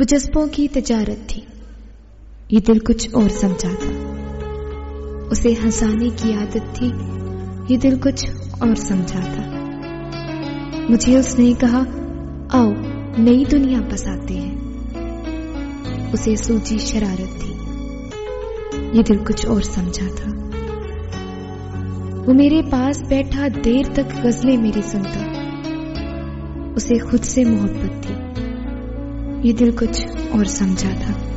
वो जज्बों की तजारत थी। ये दिल कुछ और समझा था उसे हंसाने की आदत थी। ये दिल कुछ और समझा था मुझे उसने कहा, आओ, नई दुनिया बसाते हैं। उसे सूझी शरारत थी। ये दिल कुछ और समझा था वो मेरे पास बैठा देर तक गजलें मेरी सुनता। उसे खुद से मोहब्बत थी। ये दिल कुछ और समझा था।